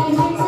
Thank you.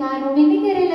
कार्य मैंने करे